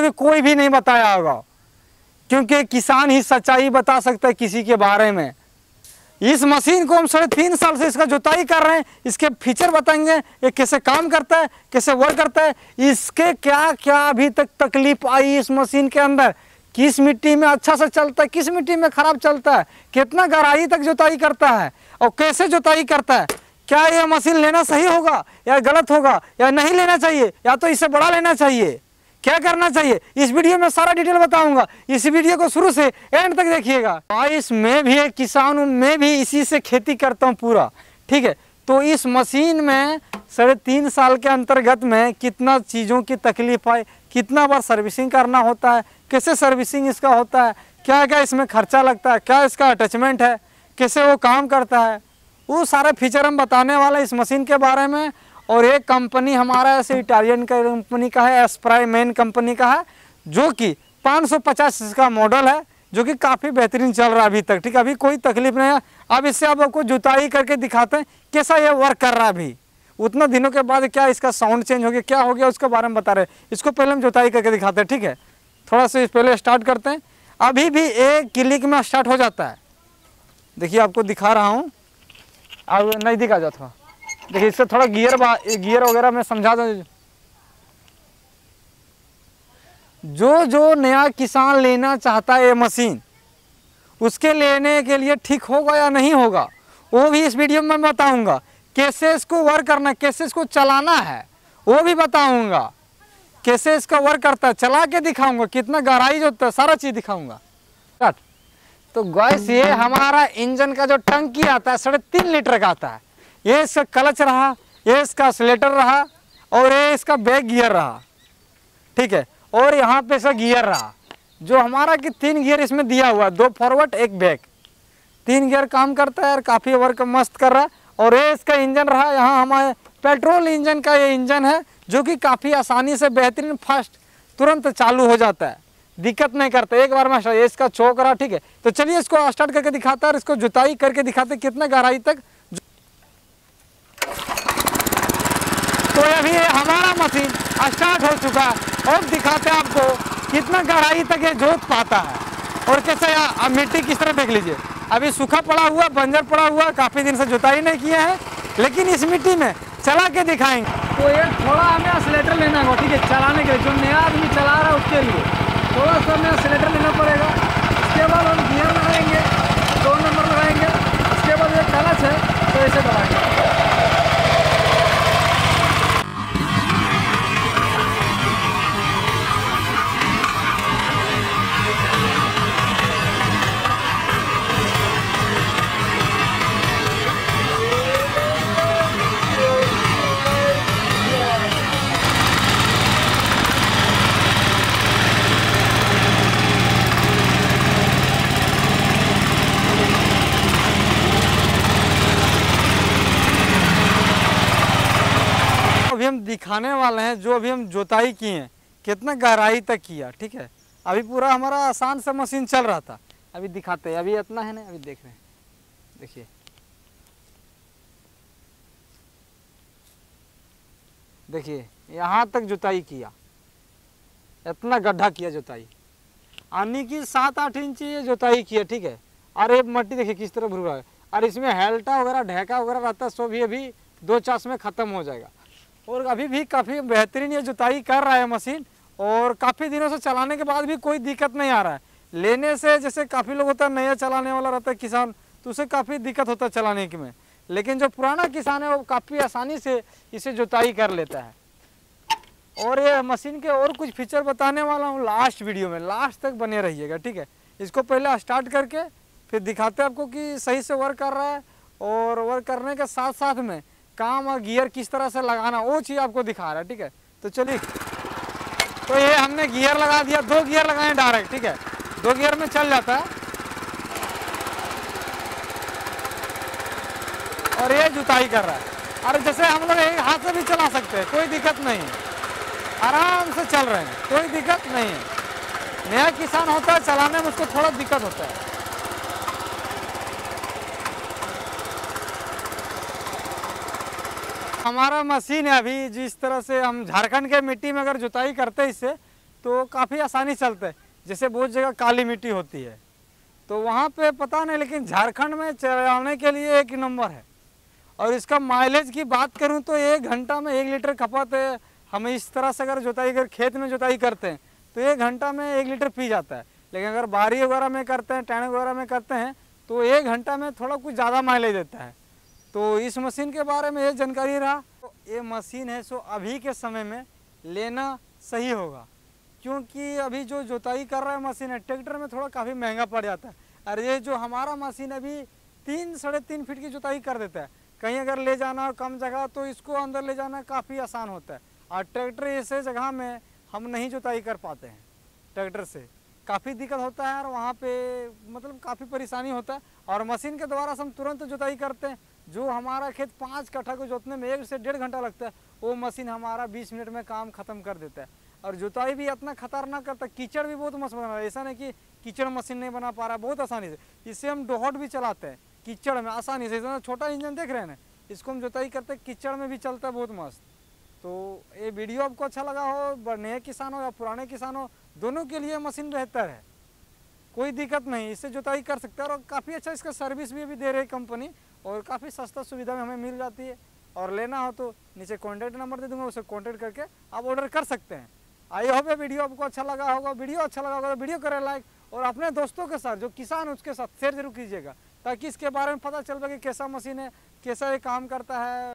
कि कोई भी नहीं बताया होगा। क्योंकि किसान ही सच्चाई बता सकता है किसी के बारे में। इस मशीन को हम साढ़े तीन साल से इसका जुताई कर रहे हैं, इसके फीचर बताएँगे, ये कैसे काम करता है, कैसे वर्क करता है, इसके क्या क्या अभी तक तकलीफ़ आई इस मशीन के अंदर? किस मिट्टी में अच्छा से चलता है, किस मिट्टी में खराब चलता है, कितना गहराई तक जुताई करता है और कैसे जुताई करता है? क्या यह मशीन लेना सही होगा या गलत होगा या नहीं लेना चाहिए? या तो इससे बड़ा लेना चाहिए? क्या करना चाहिए? इस वीडियो में सारा डिटेल बताऊँगा। इस वीडियो को शुरू से एंड तक देखिएगा। बाईस में भी एक किसान हूँ मैं भी इसी से खेती करता हूँ पूरा। ठीक है? तो इस मशीन में साढ़े तीन साल के अंतर्गत में कितना चीज़ों की तकलीफ़ है कितना बार सर्विसिंग करना होता है, कैसे सर्विसिंग इसका होता है क्या क्या इसमें खर्चा लगता है, क्या इसका अटैचमेंट है, कैसे वो काम करता है, वो सारे फीचर हम बताने वाले इस मशीन के बारे में। और एक कंपनी हमारा ऐसे इटालियन कंपनी का है एस्प्राई मेन कंपनी का है, जो कि 550 का मॉडल है, जो कि काफ़ी बेहतरीन चल रहा है अभी तक, ठीक है? अभी कोई तकलीफ़ नहीं है। अब इससे आप आपको जुताई करके दिखाते हैं कैसा ये वर्क कर रहा है अभी। उतना दिनों के बाद क्या इसका साउंड चेंज हो गया, क्या हो गया, उसके बारे में बता रहे इसको पहले हम जुताई करके दिखाते हैं, ठीक है? थोड़ा सा पहले स्टार्ट करते हैं। अभी भी एक क्लिक में स्टार्ट हो जाता है। देखिए, आपको दिखा रहा हूँ। अब नहीं दिखा थोड़ा देखिए, इससे थोड़ा गियर गियर वगैरह मैं समझा दूँ। जो जो नया किसान लेना चाहता है ये मशीन, उसके लेने के लिए ठीक होगा या नहीं होगा, वो भी इस वीडियो में बताऊँगा। कैसे इसको वर्क करना कैसे इसको चलाना है, वो भी बताऊँगा। कैसे इसका वर्क करता है, चला के दिखाऊँगा, कितना गहराई जो होता है, सारा चीज़ दिखाऊँगा। तो गैस ये हमारा इंजन का जो टंकी आता है, साढ़े तीन लीटर का आता है। ये इसका क्लच रहा, ये इसका स्लेटर रहा और ये इसका बैक गियर रहा, ठीक है? और यहाँ पे इसका गियर रहा। जो हमारा कि तीन गियर इसमें दिया हुआ है दो फॉरवर्ड एक बैक तीन गियर काम करता है और काफ़ी वर्क मस्त कर रहा है। और ये इसका इंजन रहा, यहाँ हमारे पेट्रोल इंजन का ये इंजन है, जो कि काफ़ी आसानी से बेहतरीन फास्ट तुरंत चालू हो जाता है। दिक्कत नहीं करता। एक बार में इसका चौक रहा, ठीक है? तो चलिए इसको स्टार्ट करके दिखाता है और इसको जुताई करके दिखाते कितना गहराई तक तो अभी हमारा मशीन स्टार्ट हो चुका है। और दिखाते हैं आपको कितना गहराई तक ये जोत पाता है। और कैसे अब मिट्टी किस तरह देख लीजिए। अभी सूखा पड़ा हुआ, बंजर पड़ा हुआ, काफ़ी दिन से जुताई नहीं किया है, लेकिन इस मिट्टी में चला के दिखाएँगे। तो ये थोड़ा हमें असलेटर लेना होगा, ठीक है? चलाने के लिए, जो नया आदमी चला रहा है उसके लिए। थोड़ा सा हमें असलेटर लेना पड़ेगा। उसके बाद हम गियर लगाएँगे दो नंबर लगाएँगे। उसके बाद ये कलच है तो ऐसे दबाएँगे दिखाने वाले हैं जो अभी हम जोताई किए हैं। कितना गहराई तक किया, ठीक है? अभी पूरा हमारा आसान से मशीन चल रहा था। अभी दिखाते हैं, अभी इतना है ना, अभी देख रहे हैं। देखिए। देखिए, यहाँ तक जुताई किया। इतना गड्ढा किया जुताई। आने की सात आठ इंच ये जुताई किया, ठीक है? और ये मट्टी देखिए किस तरह भर है। और इसमें हेल्टा वगैरह, ढेका वगैरह रहता है, सो भी अभी दो चास में ख़त्म हो जाएगा। और अभी भी काफ़ी बेहतरीन ये जुताई कर रहा है मशीन, और काफ़ी दिनों से चलाने के बाद भी कोई दिक्कत नहीं आ रहा है। लेने से जैसे काफ़ी लोग होता है, नया चलाने वाला रहता है किसान तो उसे काफ़ी दिक्कत होता है चलाने के में। लेकिन जो पुराना किसान है, वो काफ़ी आसानी से इसे जुताई कर लेता है। और ये मशीन के और कुछ फीचर बताने वाला हूँ लास्ट वीडियो में। लास्ट तक बने रहिएगा, ठीक है? इसको पहले स्टार्ट करके फिर दिखाते हैं आपको कि सही से वर्क कर रहा है, और वर्क करने के साथ साथ में काम और गियर किस तरह से लगाना, वो चीज़ आपको दिखा रहा है, ठीक है? तो चलिए। तो ये हमने गियर लगा दिया, दो गियर लगाए डायरेक्ट, ठीक है? दो गियर में चल जाता है। और ये जुताई कर रहा है। और जैसे हम लोग एक हाथ से भी चला सकते हैं, कोई दिक्कत नहीं। है आराम से चल रहे हैं, कोई दिक्कत नहीं है। नया किसान होता है, चलाने में उसको थोड़ा दिक्कत होता है। हमारा मशीन है अभी, जिस तरह से हम झारखंड के मिट्टी में अगर जुताई करते इससे तो काफ़ी आसानी चलते है। जैसे बहुत जगह काली मिट्टी होती है। तो वहाँ पे पता नहीं, लेकिन झारखंड में चलाने के लिए एक नंबर है। और इसका माइलेज की बात करूँ तो एक घंटा में एक लीटर खपत है। हम इस तरह से अगर जुताई अगर खेत में जुताई करते हैं तो एक घंटा में एक लीटर पी जाता है। लेकिन अगर बारी वगैरह में करते हैं, टैंक वगैरह में करते हैं तो एक घंटा में थोड़ा कुछ ज़्यादा माइलेज देता है। तो इस मशीन के बारे में ये जानकारी रहा। तो ये मशीन है, सो अभी के समय में लेना सही होगा। क्योंकि अभी जो जुताई कर रहा है मशीन है, ट्रैक्टर में थोड़ा काफ़ी महँगा पड़ जाता है। और ये जो हमारा मशीन अभी तीन, साढ़े तीन फीट की जुताई कर देता है। कहीं अगर ले जाना हो कम जगह तो इसको अंदर ले जाना काफ़ी आसान होता है। और ट्रैक्टर ऐसे जगह में हम नहीं जुताई कर पाते हैं, ट्रैक्टर से। काफ़ी दिक्कत होता है और वहाँ पे मतलब काफ़ी परेशानी होता है। और मशीन के द्वारा हम तुरंत जुताई करते हैं। जो हमारा खेत पाँच कट्ठा को जोतने में एक से डेढ़ घंटा लगता है, वो मशीन हमारा बीस मिनट में काम ख़त्म कर देता है। और जुताई भी इतना खतरनाक करता है कीचड़ भी बहुत मस्त बना रहा है। ऐसा नहीं कि कीचड़ मशीन नहीं बना पा रहा, बहुत आसानी से। इससे हम डोहट भी चलाते हैं, कीचड़ में आसानी से। इतना छोटा इंजन देख रहे हैं ना, इसको हम जुताई करते हैं, कीचड़ में भी चलता है बहुत मस्त। तो ये वीडियो आपको अच्छा लगा हो नए किसान हो या पुराने किसान हो, दोनों के लिए मशीन बेहतर है। कोई दिक्कत नहीं, इससे जुताई कर सकते हैं और काफ़ी अच्छा इसका सर्विस भी अभी दे रही है कंपनी और काफ़ी सस्ता सुविधा में हमें मिल जाती है। और लेना हो तो नीचे कॉन्टैक्ट नंबर दे दूँगा, उसे कॉन्टैक्ट करके आप ऑर्डर कर सकते हैं। आई होप ये वीडियो आपको अच्छा लगा होगा। वीडियो अच्छा लगा होगा तो वीडियो करें लाइक और अपने दोस्तों के साथ, जो किसान उसके साथ शेयर ज़रूर कीजिएगा, ताकि इसके बारे में पता चल पाए कि कैसा मशीन है, कैसा ये काम करता है।